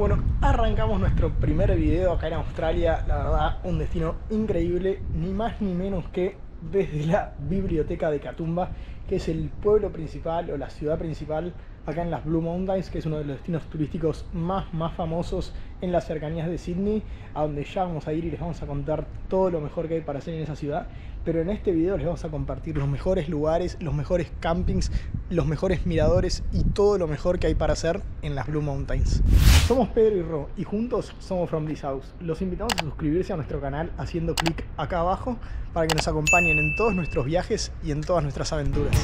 Bueno, arrancamos nuestro primer video acá en Australia, la verdad un destino increíble, ni más ni menos que desde la biblioteca de Catumba, que es el pueblo principal o la ciudad principal acá en las Blue Mountains, que es uno de los destinos turísticos más, más famosos en las cercanías de Sydney, a donde ya vamos a ir y les vamos a contar todo lo mejor que hay para hacer en esa ciudad. Pero en este video les vamos a compartir los mejores lugares, los mejores campings, los mejores miradores y todo lo mejor que hay para hacer en las Blue Mountains. Somos Pedro y Ro y juntos somos From This House. Los invitamos a suscribirse a nuestro canal haciendo clic acá abajo para que nos acompañen en todos nuestros viajes y en todas nuestras aventuras.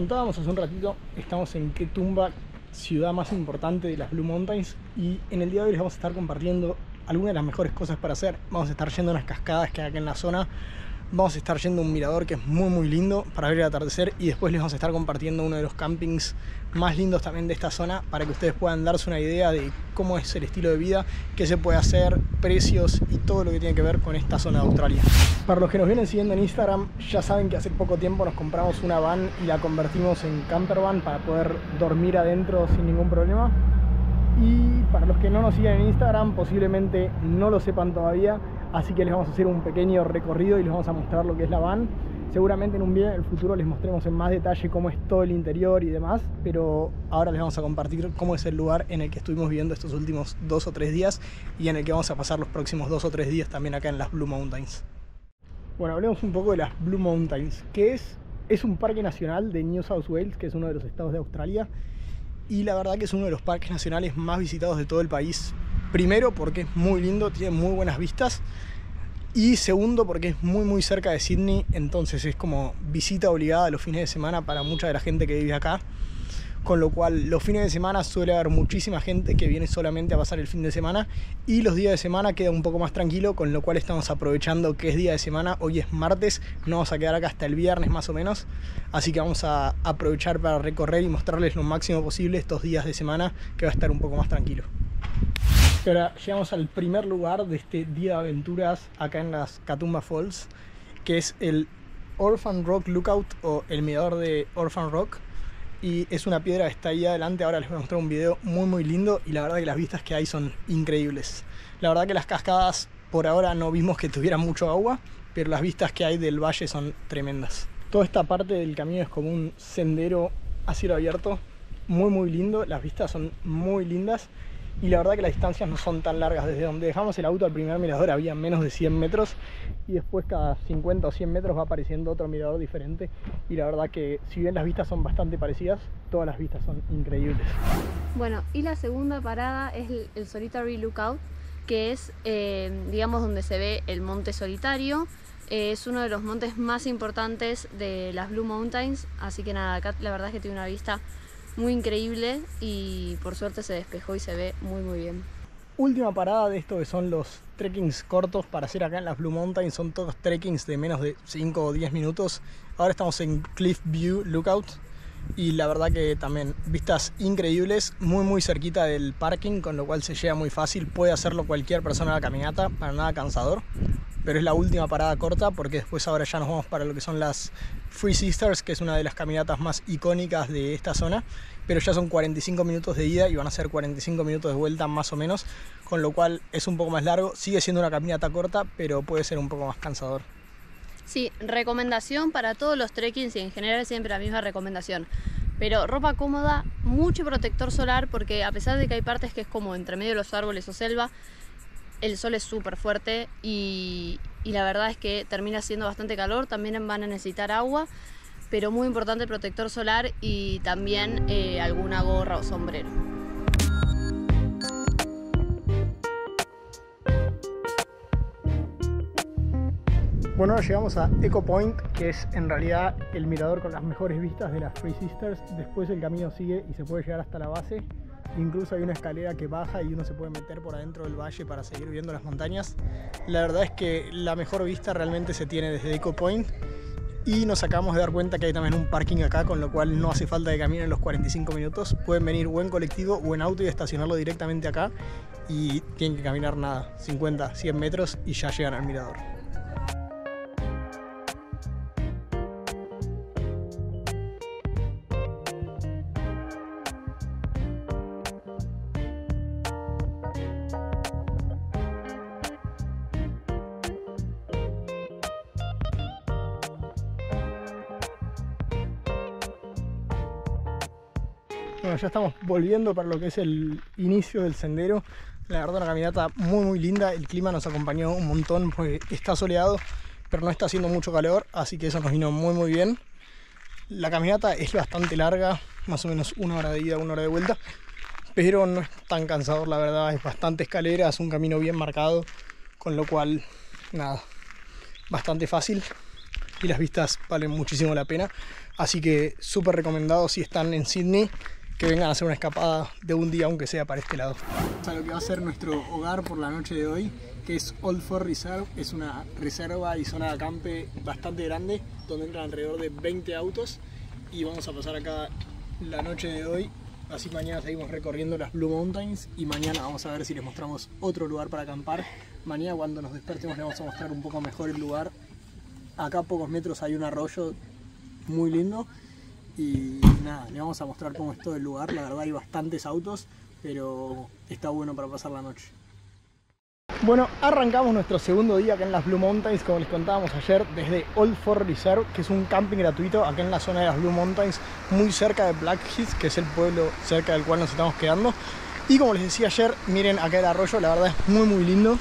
Contábamos hace un ratito, estamos en Ketumba, ciudad más importante de las Blue Mountains, y en el día de hoy les vamos a estar compartiendo algunas de las mejores cosas para hacer. Vamos a estar yendo a unas cascadas que hay acá en la zona, vamos a estar yendo a un mirador que es muy muy lindo para ver el atardecer, y después les vamos a estar compartiendo uno de los campings más lindos también de esta zona para que ustedes puedan darse una idea de cómo es el estilo de vida, qué se puede hacer, precios y todo lo que tiene que ver con esta zona de Australia. Para los que nos vienen siguiendo en Instagram, ya saben que hace poco tiempo nos compramos una van y la convertimos en camper van para poder dormir adentro sin ningún problema. Y para los que no nos siguen en Instagram, posiblemente no lo sepan todavía, así que les vamos a hacer un pequeño recorrido y les vamos a mostrar lo que es la van. Seguramente en un video en el futuro les mostremos en más detalle cómo es todo el interior y demás, pero ahora les vamos a compartir cómo es el lugar en el que estuvimos viviendo estos últimos dos o tres días y en el que vamos a pasar los próximos dos o tres días también acá en las Blue Mountains. Bueno, hablemos un poco de las Blue Mountains, que es, es un parque nacional de New South Wales, que es uno de los estados de Australia, y la verdad que es uno de los parques nacionales más visitados de todo el país. Primero porque es muy lindo, tiene muy buenas vistas, y segundo porque es muy muy cerca de Sydney, entonces es como visita obligada los fines de semana para mucha de la gente que vive acá. Con lo cual los fines de semana suele haber muchísima gente que viene solamente a pasar el fin de semana y los días de semana queda un poco más tranquilo, con lo cual estamos aprovechando que es día de semana, hoy es martes, no vamos a quedar acá hasta el viernes más o menos, así que vamos a aprovechar para recorrer y mostrarles lo máximo posible estos días de semana que va a estar un poco más tranquilo. Y ahora llegamos al primer lugar de este día de aventuras acá en las Catumba Falls, que es el Orphan Rock Lookout o el mirador de Orphan Rock. Y es una piedra que está ahí adelante. Ahora les voy a mostrar un video muy muy lindo y la verdad que las vistas que hay son increíbles. La verdad que las cascadas por ahora no vimos que tuvieran mucho agua, pero las vistas que hay del valle son tremendas. Toda esta parte del camino es como un sendero a cielo abierto, muy muy lindo. Las vistas son muy lindas y la verdad que las distancias no son tan largas. Desde donde dejamos el auto al primer mirador había menos de 100 metros y después cada 50 o 100 metros va apareciendo otro mirador diferente y la verdad que si bien las vistas son bastante parecidas, todas las vistas son increíbles. Bueno, y la segunda parada es el, Solitary Lookout, que es, eh, digamos, donde se ve el monte solitario. Eh, es uno de los montes más importantes de las Blue Mountains, así que nada, acá la verdad es que tiene una vista muy increíble y por suerte se despejó y se ve muy muy bien. Última parada de esto que son los trekkings cortos para hacer acá en las Blue Mountains, son todos trekkings de menos de 5 o 10 minutos. Ahora estamos en Cliff View Lookout y la verdad que también vistas increíbles, muy muy cerquita del parking, con lo cual se llega muy fácil, puede hacerlo cualquier persona a la caminata, para nada cansador. Pero es la última parada corta porque después ahora ya nos vamos para lo que son las Free Sisters, que es una de las caminatas más icónicas de esta zona. Pero ya son 45 minutos de ida y van a ser 45 minutos de vuelta más o menos, con lo cual es un poco más largo. Sigue siendo una caminata corta, pero puede ser un poco más cansador. Sí, recomendación para todos los trekkings y en general siempre la misma recomendación. Pero ropa cómoda, mucho protector solar porque a pesar de que hay partes que es como entre medio de los árboles o selva, el sol es súper fuerte y, la verdad es que termina siendo bastante calor, también van a necesitar agua, pero muy importante el protector solar y también eh, alguna gorra o sombrero. Bueno, ahora llegamos a Echo Point, que es en realidad el mirador con las mejores vistas de las Free Sisters. Después el camino sigue y se puede llegar hasta la base. Incluso hay una escalera que baja y uno se puede meter por adentro del valle para seguir viendo las montañas. La verdad es que la mejor vista realmente se tiene desde Eco Point. Y nos acabamos de dar cuenta que hay también un parking acá, con lo cual no hace falta que caminen los 45 minutos. Pueden venir o en colectivo o en auto y estacionarlo directamente acá. Y tienen que caminar nada, 50, 100 metros y ya llegan al mirador. Bueno, ya estamos volviendo para lo que es el inicio del sendero. La verdad, una caminata muy, muy linda. El clima nos acompañó un montón porque está soleado, pero no está haciendo mucho calor, así que eso nos vino muy, muy bien. La caminata es bastante larga, más o menos una hora de ida, una hora de vuelta, pero no es tan cansador, la verdad. Es bastante escalera, es un camino bien marcado, con lo cual, nada, bastante fácil y las vistas valen muchísimo la pena. Así que súper recomendado si están en Sydney que vengan a hacer una escapada de un día, aunque sea para este lado. O lo que va a ser nuestro hogar por la noche de hoy, que es Old Fort Reserve. Es una reserva y zona de acampe bastante grande, donde entran alrededor de 20 autos. Y vamos a pasar acá la noche de hoy. Así mañana seguimos recorriendo las Blue Mountains y mañana vamos a ver si les mostramos otro lugar para acampar. Mañana cuando nos despertemos les vamos a mostrar un poco mejor el lugar. Acá a pocos metros hay un arroyo muy lindo y nada, le vamos a mostrar cómo es todo el lugar. La verdad hay bastantes autos, pero está bueno para pasar la noche. Bueno, arrancamos nuestro segundo día acá en las Blue Mountains, como les contábamos ayer, desde Old Fort Reserve, que es un camping gratuito acá en la zona de las Blue Mountains, muy cerca de Blackheath, que es el pueblo cerca del cual nos estamos quedando. Y como les decía ayer, miren acá el arroyo, la verdad es muy muy lindo.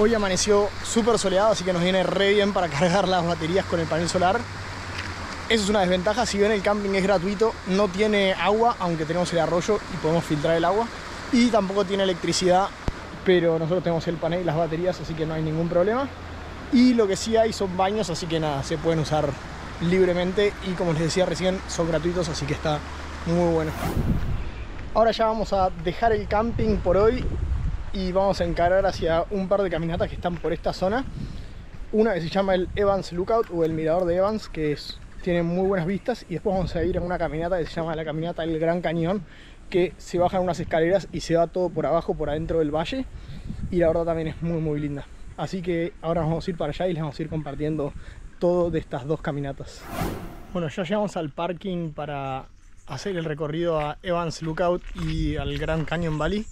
Hoy amaneció súper soleado, así que nos viene re bien para cargar las baterías con el panel solar. Eso es una desventaja, si bien el camping es gratuito, no tiene agua, aunque tenemos el arroyo y podemos filtrar el agua. Y tampoco tiene electricidad, pero nosotros tenemos el panel y las baterías, así que no hay ningún problema. Y lo que sí hay son baños, así que nada, se pueden usar libremente y como les decía recién, son gratuitos, así que está muy bueno. Ahora ya vamos a dejar el camping por hoy y vamos a encarar hacia un par de caminatas que están por esta zona. Una que se llama el Evans Lookout o el Mirador de Evans, que tiene muy buenas vistas. Y después vamos a ir a una caminata que se llama la caminata del Gran Cañón, que se bajan unas escaleras y se va todo por abajo, por adentro del valle. Y la verdad también es muy, muy linda. Así que ahora vamos a ir para allá y les vamos a ir compartiendo todo de estas dos caminatas. Bueno, ya llegamos al parking para hacer el recorrido a Evans Lookout y al Gran Canyon Valley.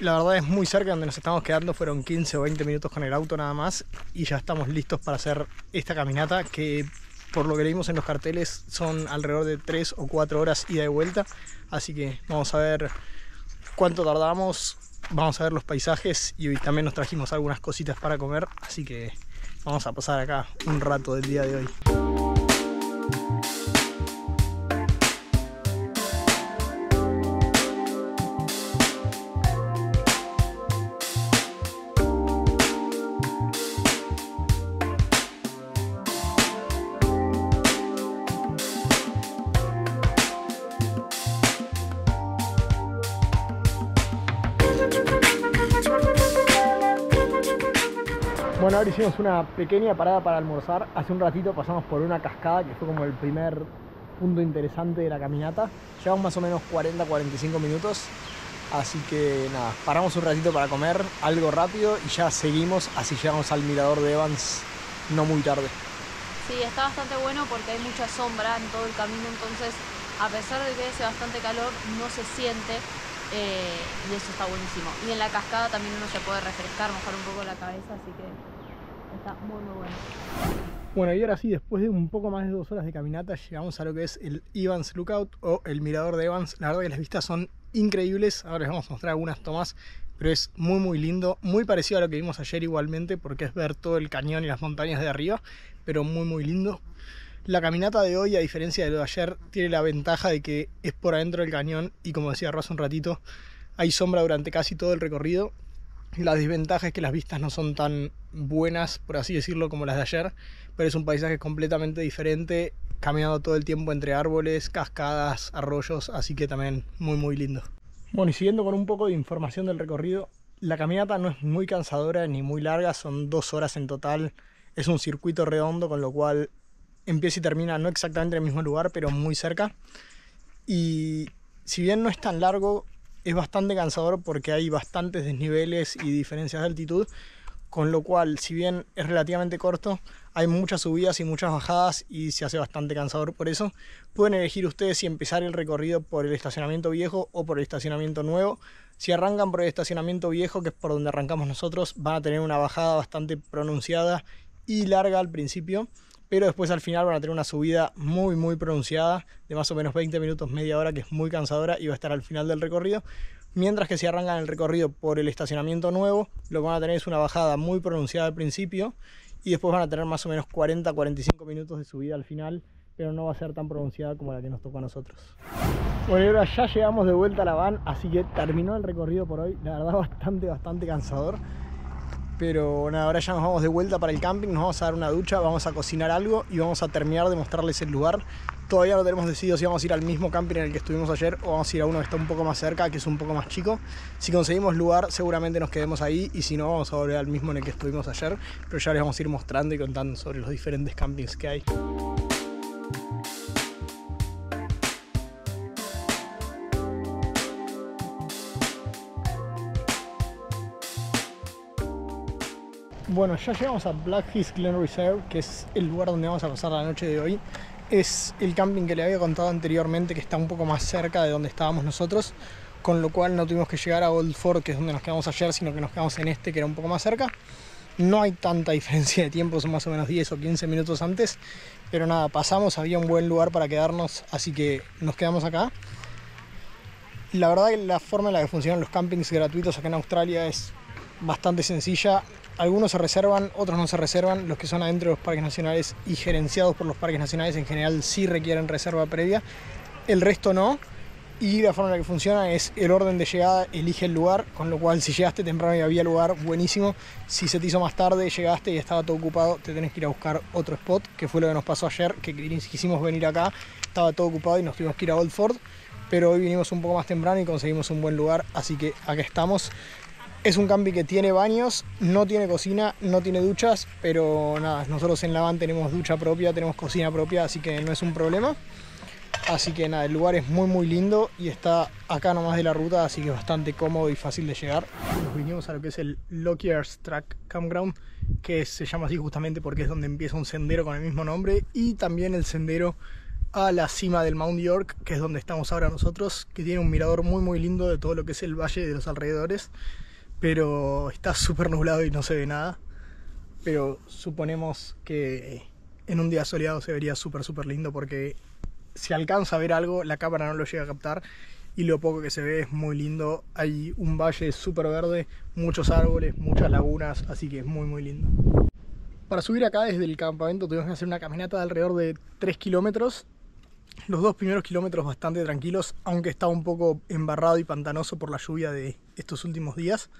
La verdad es muy cerca donde nos estamos quedando, fueron 15 o 20 minutos con el auto nada más y ya estamos listos para hacer esta caminata que por lo que leímos en los carteles son alrededor de 3 o 4 horas ida y vuelta, así que vamos a ver cuánto tardamos, vamos a ver los paisajes y hoy también nos trajimos algunas cositas para comer, así que vamos a pasar acá un rato del día de hoy. Ahora hicimos una pequeña parada para almorzar. Hace un ratito pasamos por una cascada que fue como el primer punto interesante de la caminata. Llevamos más o menos 40-45 minutos. Así que nada, paramos un ratito para comer algo rápido y ya seguimos, así llegamos al mirador de Evans no muy tarde. Sí, está bastante bueno porque hay mucha sombra en todo el camino, entonces a pesar de que hace bastante calor, no se siente eh, y eso está buenísimo. Y en la cascada también uno se puede refrescar, mojar un poco la cabeza, así que está muy bueno. Bueno, y ahora sí, después de un poco más de dos horas de caminata, llegamos a lo que es el Evans Lookout o el mirador de Evans. La verdad que las vistas son increíbles. Ahora les vamos a mostrar algunas tomas, pero es muy muy lindo. Muy parecido a lo que vimos ayer igualmente, porque es ver todo el cañón y las montañas de arriba, pero muy muy lindo. La caminata de hoy, a diferencia de lo de ayer, tiene la ventaja de que es por adentro del cañón y como decía Ross un ratito, hay sombra durante casi todo el recorrido. La desventaja es que las vistas no son tan buenas, por así decirlo, como las de ayer, pero es un paisaje completamente diferente, caminando todo el tiempo entre árboles, cascadas, arroyos, así que también muy muy lindo. Bueno, y siguiendo con un poco de información del recorrido, la caminata no es muy cansadora ni muy larga, son dos horas en total. Es un circuito redondo, con lo cual empieza y termina no exactamente en el mismo lugar, pero muy cerca. Y si bien no es tan largo, es bastante cansador porque hay bastantes desniveles y diferencias de altitud, con lo cual, si bien es relativamente corto, hay muchas subidas y muchas bajadas y se hace bastante cansador por eso. Pueden elegir ustedes si empezar el recorrido por el estacionamiento viejo o por el estacionamiento nuevo. Si arrancan por el estacionamiento viejo, que es por donde arrancamos nosotros, van a tener una bajada bastante pronunciada y larga al principio, pero después al final van a tener una subida muy muy pronunciada de más o menos 20 minutos, media hora, que es muy cansadora y va a estar al final del recorrido. Mientras que si arrancan el recorrido por el estacionamiento nuevo, lo que van a tener es una bajada muy pronunciada al principio y después van a tener más o menos 40-45 minutos de subida al final, pero no va a ser tan pronunciada como la que nos tocó a nosotros. Bueno, ahora ya llegamos de vuelta a la van, así que terminó el recorrido por hoy. La verdad, bastante, bastante cansador. Pero ahora ya nos vamos de vuelta para el camping, nos vamos a dar una ducha, vamos a cocinar algo y vamos a terminar de mostrarles el lugar. Todavía no tenemos decidido si vamos a ir al mismo camping en el que estuvimos ayer o vamos a ir a uno que está un poco más cerca, que es un poco más chico. Si conseguimos lugar, seguramente nos quedemos ahí y si no, vamos a volver al mismo en el que estuvimos ayer. Pero ya les vamos a ir mostrando y contando sobre los diferentes campings que hay. Bueno, ya llegamos a Black Glen Reserve, que es el lugar donde vamos a pasar la noche de hoy. Es el camping que le había contado anteriormente, que está un poco más cerca de donde estábamos nosotros, con lo cual no tuvimos que llegar a Old Fort, que es donde nos quedamos ayer, sino que nos quedamos en este, que era un poco más cerca. No hay tanta diferencia de tiempo, son más o menos 10 o 15 minutos antes, pero nada, pasamos, había un buen lugar para quedarnos, así que nos quedamos acá. La verdad que la forma en la que funcionan los campings gratuitos acá en Australia es bastante sencilla. Algunos se reservan, otros no se reservan. Los que son adentro de los parques nacionales y gerenciados por los parques nacionales en general sí requieren reserva previa. El resto no. Y la forma en la que funciona es el orden de llegada, elige el lugar, con lo cual si llegaste temprano y había lugar, buenísimo. Si se te hizo más tarde, llegaste y estaba todo ocupado, te tenés que ir a buscar otro spot, que fue lo que nos pasó ayer, que quisimos venir acá, estaba todo ocupado y nos tuvimos que ir a Old Ford. Pero hoy vinimos un poco más temprano y conseguimos un buen lugar, así que acá estamos. Es un camping que tiene baños, no tiene cocina, no tiene duchas, pero nada, nosotros en la van tenemos ducha propia, tenemos cocina propia, así que no es un problema. Así que nada, el lugar es muy muy lindo y está acá nomás de la ruta, así que es bastante cómodo y fácil de llegar. Nos vinimos a lo que es el Lockyer's Track Campground, que se llama así justamente porque es donde empieza un sendero con el mismo nombre y también el sendero a la cima del Mount York, que es donde estamos ahora nosotros, que tiene un mirador muy muy lindo de todo lo que es el valle de los alrededores pero está súper nublado y no se ve nada. Pero suponemos que en un día soleado se vería súper, súper lindo porque si alcanza a ver algo, la cámara no lo llega a captar y lo poco que se ve es muy lindo. Hay un valle súper verde, muchos árboles, muchas lagunas, así que es muy, muy lindo. Para subir acá desde el campamento tuvimos que hacer una caminata de alrededor de 3 kilómetros. Los dos primeros kilómetros bastante tranquilos, aunque estaba un poco embarrado y pantanoso por la lluvia de estos últimos días.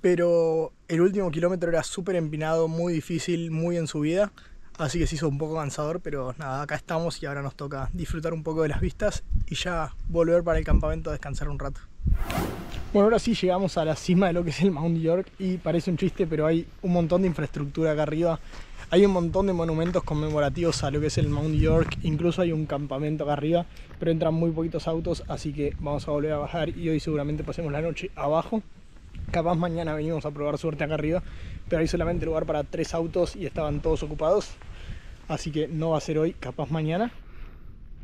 Pero el último kilómetro era súper empinado, muy difícil, muy en subida. Así que se hizo un poco cansador, pero nada, acá estamos y ahora nos toca disfrutar un poco de las vistas y ya volver para el campamento a descansar un rato. Bueno, ahora sí llegamos a la cima de lo que es el Mount York y parece un chiste, pero hay un montón de infraestructura acá arriba. Hay un montón de monumentos conmemorativos a lo que es el Mount York, incluso hay un campamento acá arriba, pero entran muy poquitos autos, así que vamos a volver a bajar y hoy seguramente pasemos la noche abajo. Capaz mañana venimos a probar suerte acá arriba, pero hay solamente lugar para tres autos y estaban todos ocupados, así que no va a ser hoy, capaz mañana.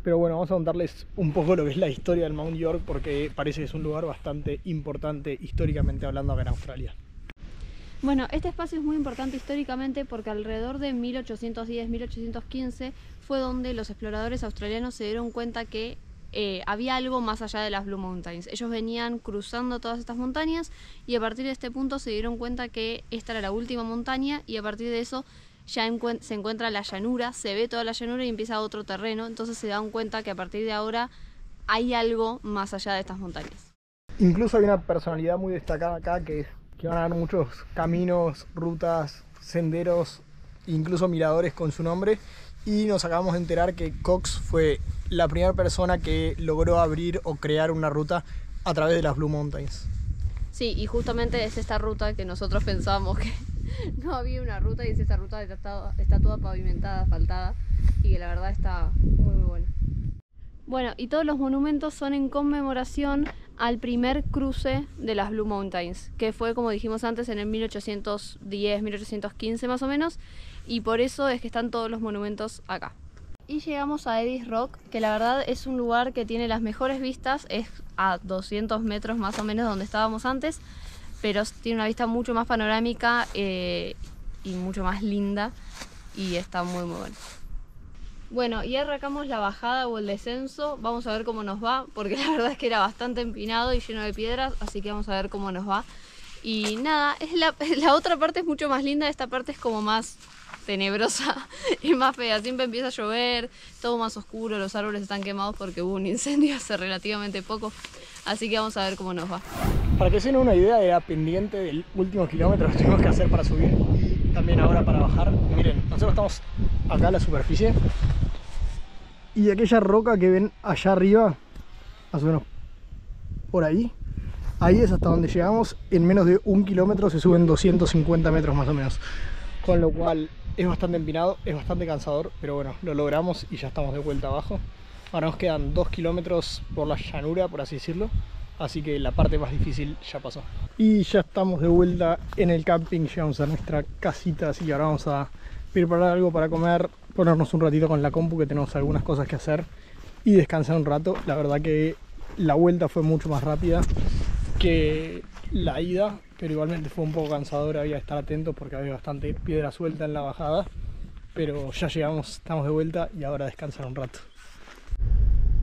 Pero bueno, vamos a contarles un poco lo que es la historia del Mount York porque parece que es un lugar bastante importante históricamente hablando acá en Australia. Bueno, este espacio es muy importante históricamente porque alrededor de 1810-1815 fue donde los exploradores australianos se dieron cuenta que eh, había algo más allá de las Blue Mountains. Ellos venían cruzando todas estas montañas y a partir de este punto se dieron cuenta que esta era la última montaña y a partir de eso ya se encuentra la llanura, se ve toda la llanura y empieza otro terreno, entonces se dan cuenta que a partir de ahora hay algo más allá de estas montañas. Incluso hay una personalidad muy destacada acá que, que van a dar muchos caminos, rutas, senderos, incluso miradores con su nombre. y nos acabamos de enterar que Cox fue la primera persona que logró abrir o crear una ruta a través de las Blue Mountains. Sí, y justamente es esta ruta que nosotros pensábamos que no había una ruta y es esta ruta que está, está toda pavimentada, asfaltada y que la verdad está muy muy buena. Bueno, y todos los monumentos son en conmemoración al primer cruce de las Blue Mountains, que fue como dijimos antes en el 1810, 1815 más o menos, y por eso es que están todos los monumentos acá. Y llegamos a Eddy's Rock, que la verdad es un lugar que tiene las mejores vistas, es a 200 metros más o menos donde estábamos antes, pero tiene una vista mucho más panorámica eh, y mucho más linda y está muy muy bueno. Bueno, y arrancamos la bajada o el descenso, vamos a ver cómo nos va, porque la verdad es que era bastante empinado y lleno de piedras, así que vamos a ver cómo nos va. Y nada, es la, la otra parte es mucho más linda, esta parte es como más tenebrosa y más fea. Siempre empieza a llover, todo más oscuro, los árboles están quemados porque hubo un incendio hace relativamente poco. Así que vamos a ver cómo nos va. Para que se den una idea, era pendiente del último kilómetro que tuvimos que hacer para subir y también ahora para bajar. Miren, nosotros estamos acá en la superficie y aquella roca que ven allá arriba, más o menos por ahí, ahí es hasta donde llegamos. En menos de un kilómetro se suben 250 metros más o menos. Con lo cual es bastante empinado, es bastante cansador, pero bueno, lo logramos y ya estamos de vuelta abajo. Ahora nos quedan 2 kilómetros por la llanura, por así decirlo. Así que la parte más difícil ya pasó. Y ya estamos de vuelta en el camping, llegamos a nuestra casita, así que ahora vamos a preparar algo para comer, ponernos un ratito con la compu que tenemos algunas cosas que hacer y descansar un rato. La verdad que la vuelta fue mucho más rápida que la ida, pero igualmente fue un poco cansador, había que estar atentos porque había bastante piedra suelta en la bajada. Pero ya llegamos, estamos de vuelta y ahora descansar un rato.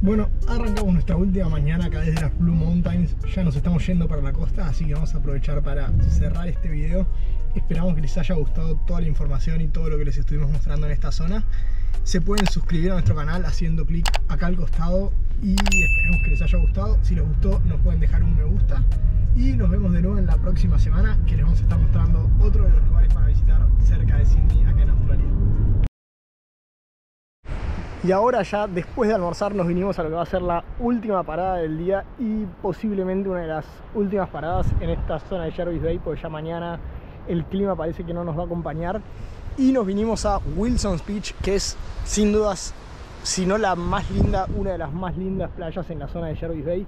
Bueno, arrancamos nuestra última mañana acá desde las Blue Mountains. Ya nos estamos yendo para la costa, así que vamos a aprovechar para cerrar este video. Esperamos que les haya gustado toda la información y todo lo que les estuvimos mostrando en esta zona. Se pueden suscribir a nuestro canal haciendo clic acá al costado y esperemos que les haya gustado. Si les gustó, nos pueden dejar un me gusta. Y nos vemos de nuevo en la próxima semana que les vamos a estar mostrando otro de los lugares para visitar cerca de Sydney, acá en Australia. Y ahora ya después de almorzar nos vinimos a lo que va a ser la última parada del día y posiblemente una de las últimas paradas en esta zona de Jervis Bay porque ya mañana el clima parece que no nos va a acompañar. Y nos vinimos a Wilson's Beach que es sin dudas si no la más linda, una de las más lindas playas en la zona de Jervis Bay